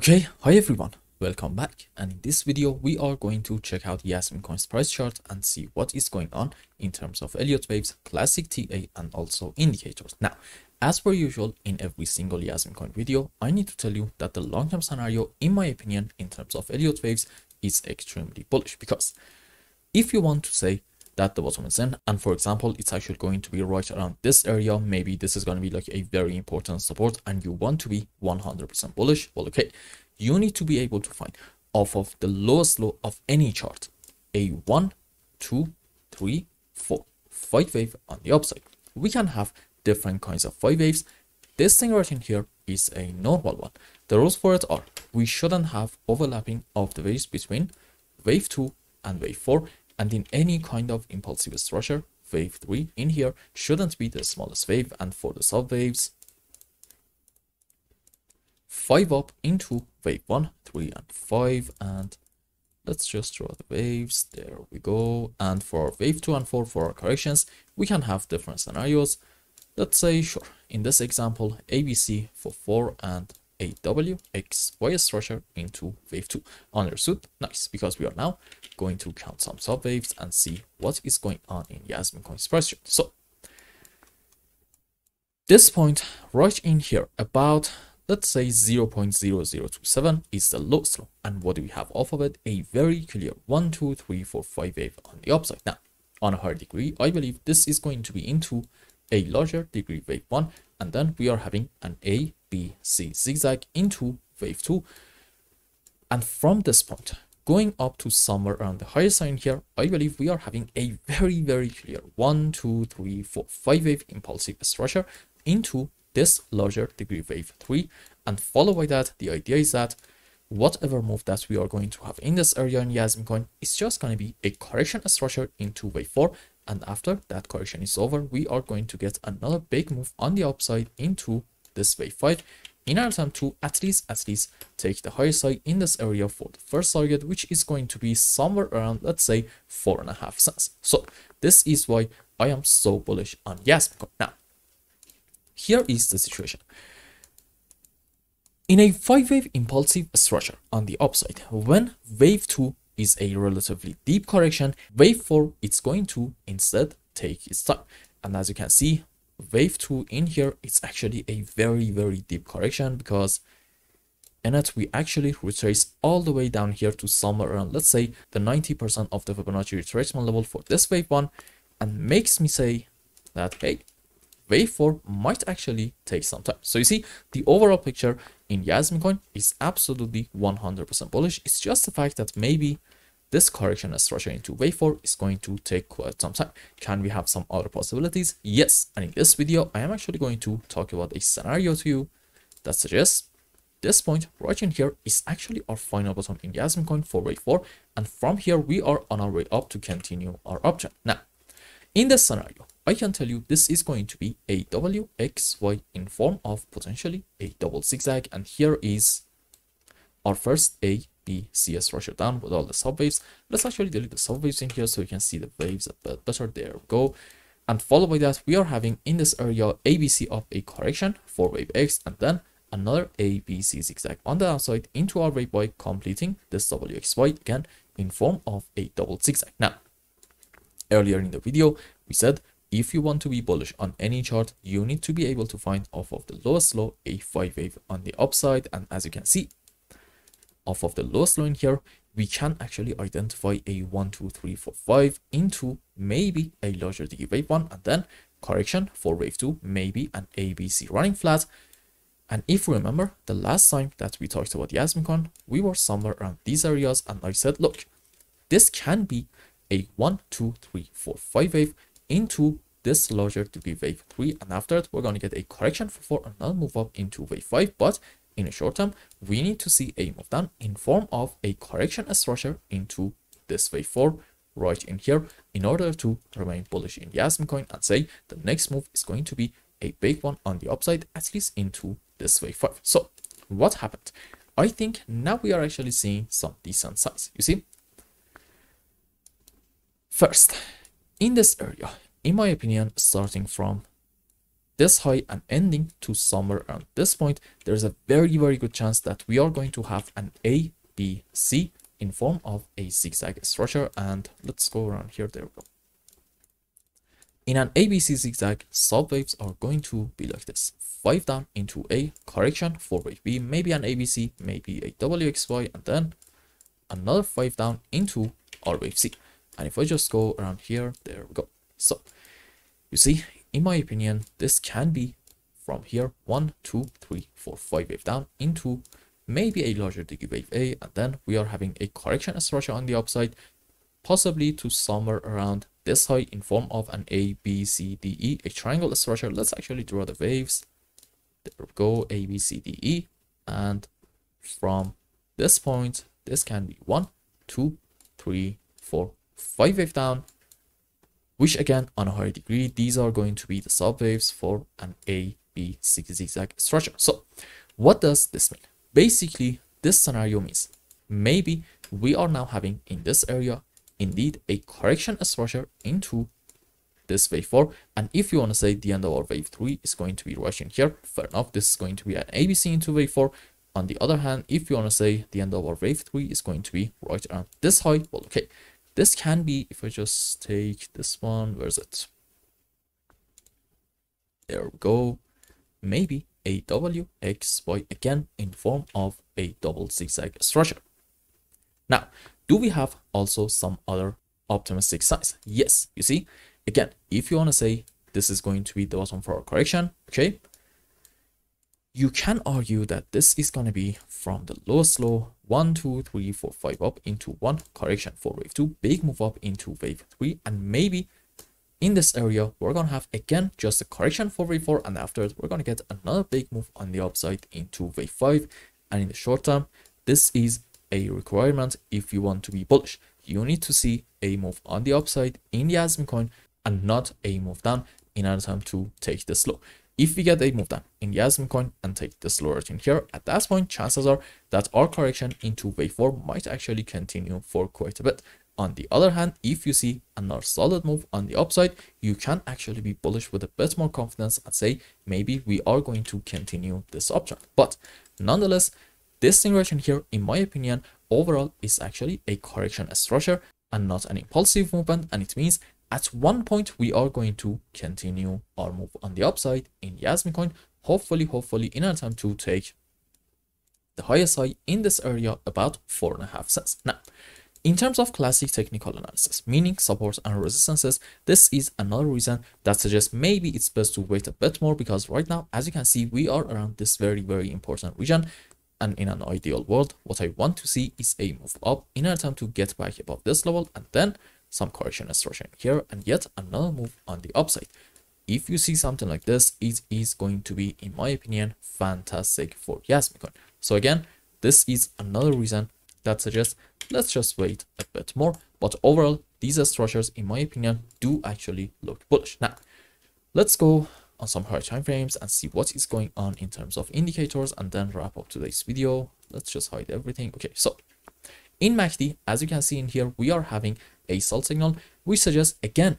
Okay, hi everyone, welcome back. And in this video we are going to check out Jasmy Coin's price chart and see what is going on in terms of Elliott waves, classic TA and also indicators. Now, as per usual in every single Jasmy Coin video, I need to tell you that the long-term scenario in my opinion in terms of Elliott waves is extremely bullish. Because if you want to say that the bottom is in. And for example it's actually going to be right around this area. Maybe this is going to be like a very important support and you want to be 100% bullish. Well okay you need to be able to find off of the lowest low of any chart a one two three four five wave on the upside. We can have different kinds of five waves. This thing right in here is a normal one. The rules for it are we shouldn't have overlapping of the waves between wave 2 and wave 4 and in any kind of impulsive structure, wave 3 in here shouldn't be the smallest wave. And for the subwaves 5 up into wave 1 3 and 5 and let's just draw the waves. There we go. And for wave 2 and 4 for our corrections we can have different scenarios. Let's say sure in this example abc for 4 and a W X Y structure into wave 2. Understood? Nice, because we are now going to count some subwaves and see what is going on in Jasmy Coin's price chart. So, this point right in here, about let's say 0.0027 is the low low. And what do we have off of it? A very clear 1, 2, 3, 4, 5 wave on the upside. Now, on a higher degree, I believe this is going to be into a larger degree wave 1 and then we are having an A, B, C zigzag into wave 2 and from this point going up to somewhere around the higher sign here I believe we are having a very very clear 1, 2, 3, 4, 5 wave impulsive structure into this larger degree wave 3 and followed by that the idea is that whatever move that we are going to have in this area in Jasmy coin is just going to be a correction structure into wave 4 and after that correction is over we are going to get another big move on the upside into this wave 5 in our time to at least at least take the higher side in this area for the first target which is going to be somewhere around let's say four and a half cents. So this is why i am so bullish on Jasmy now here is the situation in a five wave impulsive structure on the upside when wave 2 is a relatively deep correction. Wave 4, it's going to instead take its time. And as you can see, wave 2 in here, it's actually a very, very deep correction because in it, we actually retrace all the way down here to somewhere around, let's say, the 90% of the Fibonacci retracement level for this wave 1 and makes me say that, hey, wave 4 might actually take some time. So you see, the overall picture in Jasmy coin is absolutely 100% bullish. It's just the fact that maybe this correction structure into wave 4 is going to take quite some time. Can we have some other possibilities? Yes. And in this video, I am actually going to talk about a scenario to you that suggests this point right in here is actually our final bottom in Jasmy coin for wave 4. And from here, we are on our way up to continue our uptrend. Now, in this scenario, I can tell you this is going to be a WXY in form of potentially a double zigzag. And here is our first A, B, C, S rusher down with all the subwaves. Let's actually delete the subwaves in here so you can see the waves a bit better. There we go. And followed by that, we are having in this area ABC of a correction for wave X and then another ABC zigzag on the downside into our wave Y, completing this WXY again in form of a double zigzag. Now, earlier in the video, we said if you want to be bullish on any chart, you need to be able to find off of the lowest low a 5 wave on the upside. And as you can see, off of the lowest line here, we can actually identify a 1, 2, 3, 4, 5 into maybe a larger D wave 1 and then correction for wave 2, maybe an ABC running flat. And if you remember, the last time that we talked about Jasmy we were somewhere around these areas and I said, look, this can be a 1, 2, 3, 4, 5 wave into this larger to be wave 3 and after that we're going to get a correction for 4 and move up into wave 5 but in a short term, we need to see a move down in form of a correction structure into this wave 4 right in here in order to remain bullish in Jasmy coin and say the next move is going to be a big one on the upside at least into this wave 5. So what happened? I think now we are actually seeing some decent size. You see? First, in this area, in my opinion, starting from this high and ending to somewhere around this point, there's a very, very good chance that we are going to have an A, B, C in form of a zigzag structure. And let's go around here. There we go. In an ABC zigzag, subwaves are going to be like this. 5 down into A, correction for wave B, maybe an ABC, maybe a WXY, and then another 5 down into R wave C. And if I just go around here, there we go. So, you see, in my opinion, this can be from here, 1, 2, 3, 4, 5 wave down into maybe a larger degree wave A, and then we are having a correction structure on the upside, possibly to somewhere around this high in form of an A, B, C, D, E, a triangle structure. Let's actually draw the waves. There we go, A, B, C, D, E. And from this point, this can be one, two, three, four, five wave down, which again, on a higher degree, these are going to be the subwaves for an A, B, zigzag structure. So what does this mean? Basically, this scenario means maybe we are now having in this area indeed a correction structure into this wave 4 and if you want to say the end of our wave 3 is going to be rushing here fair enough this is going to be an abc into wave 4 on the other hand if you want to say the end of our wave 3 is going to be right around this high well okay this can be if i just take this one where's it? There we go. Maybe a w x y again in the form of a double zigzag structure. Now do we have also some other optimistic signs? Yes, you see, again, if you want to say this is going to be the bottom for correction, okay, you can argue that this is going to be from the lowest low 1 2 3 4 5 up into one correction for wave 2 big move up into wave 3 and maybe in this area we're going to have again just a correction for wave 4 and afterwards we're going to get another big move on the upside into wave 5 and in the short term this is a requirement if you want to be bullish. You need to see a move on the upside in the Jasmy coin and not a move down in order to take this low. If we get a move down in Jasmy coin and take this lower in here, at that point, chances are that our correction into wave 4 might actually continue for quite a bit. On the other hand, if you see another solid move on the upside, you can actually be bullish with a bit more confidence and say, maybe we are going to continue this uptrend. But nonetheless, this thing here, in my opinion, overall is actually a correction structure and not an impulsive movement. And it means at one point we are going to continue our move on the upside in Jasmy coin. Hopefully, hopefully in an attempt to take the highest high in this area about four and a half cents. Now, in terms of classic technical analysis, meaning supports and resistances, this is another reason that suggests maybe it's best to wait a bit more because right now, as you can see, we are around this very, very important region and in an ideal world, what I want to see is a move up in an attempt to get back above this level and then some correction structure here and yet another move on the upside. If you see something like this, it is going to be, in my opinion, fantastic for Jasmycoin. So again, this is another reason that suggests let's just wait a bit more. But overall, these structures, in my opinion, do actually look bullish. Now, let's go on some higher time frames and see what is going on in terms of indicators and then wrap up today's video. Let's just hide everything. Okay, so in MACD, as you can see in here, we are having a sell signal, which suggests again,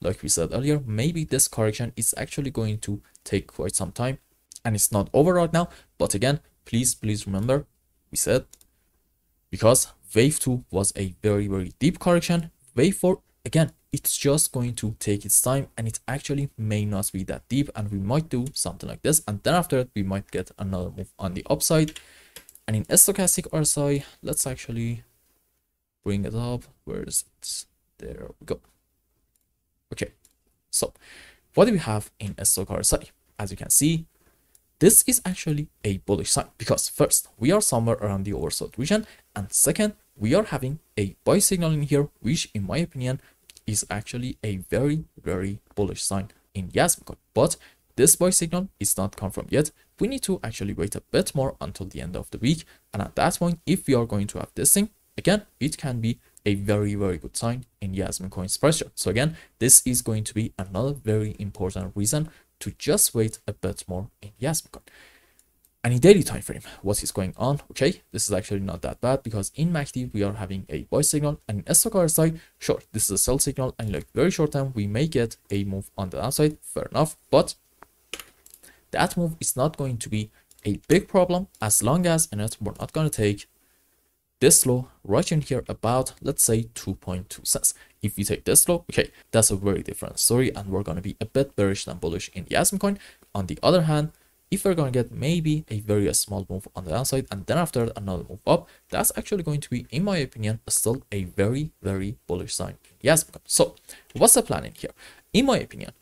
like we said earlier, maybe this correction is actually going to take quite some time and it's not over right now. But again, please, please remember, we said because wave 2 was a very, very deep correction, wave 4 again it's just going to take its time and it actually may not be that deep and we might do something like this and then after that we might get another move on the upside and in stochastic RSI let's actually bring it up where is it there we go okay so what do we have in stoch RSI as you can see this is actually a bullish sign because first we are somewhere around the oversold region and second we are having a buy signal in here which in my opinion is actually a very, very bullish sign in Jasmy. But this buy signal is not confirmed yet. We need to actually wait a bit more until the end of the week. And at that point, if we are going to have this thing, again, it can be a very, very good sign in Jasmy coin's chart. So again, this is going to be another very important reason to just wait a bit more in Jasmy coin. And in daily time frame, what is going on? Okay, this is actually not that bad because in MACD we are having a buy signal and in stoch RSI, sure, this is a sell signal and like very short time we may get a move on the downside, fair enough, but that move is not going to be a big problem as long as it we're not going to take this low right in here about let's say 2.2 cents. If you take this low okay that's a very different story and we're going to be a bit bearish than bullish in Jasmy coin. On the other hand if we're going to get maybe a very small move on the downside and then after another move up that's actually going to be in my opinion still a very very bullish sign coin. So what's the plan in here? In my opinion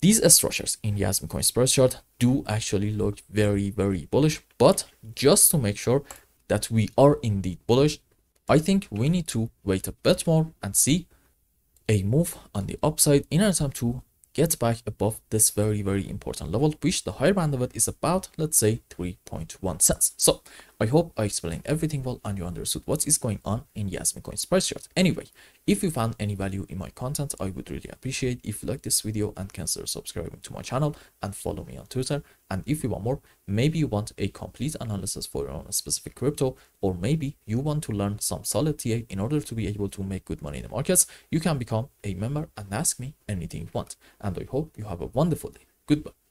these structures in Jasmy coin spread chart do actually look very very bullish but just to make sure that we are indeed bullish, I think we need to wait a bit more and see a move on the upside in an attempt to get back above this very very important level which the higher band of it is about let's say 3.1 cents. So i hope i explained everything well and you understood what is going on in jasmy coin's price chart anyway if you found any value in my content i would really appreciate if you like this video and consider subscribing to my channel and follow me on twitter and if you want more maybe you want a complete analysis for your own specific crypto or maybe you want to learn some solid TA in order to be able to make good money in the markets you can become a member and ask me anything you want and I hope you have a wonderful day. Goodbye.